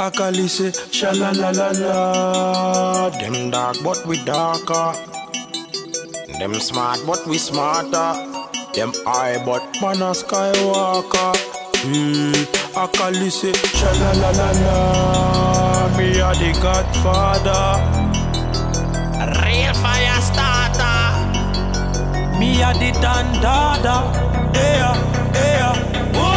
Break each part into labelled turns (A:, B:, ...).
A: Akali say, sha la la la. Them dark but we darker. Them smart but we smarter. Them high but man a skywalker. Hmm, Akali say, sha la la la. Me a the godfather.
B: Real fire starter.
A: Me a the dandada. Yeah, yeah.
B: Oh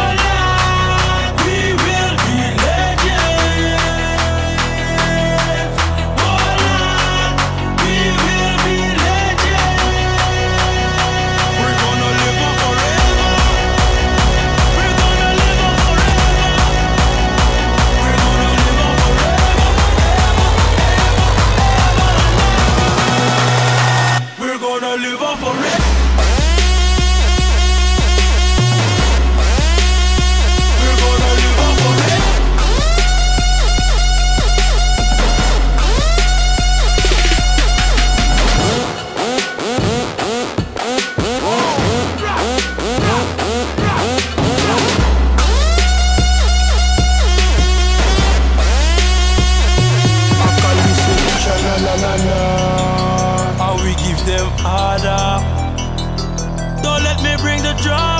A: gonna live on forever. Give them harder.
B: Don't let me bring the drama.